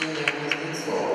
Senhor, é.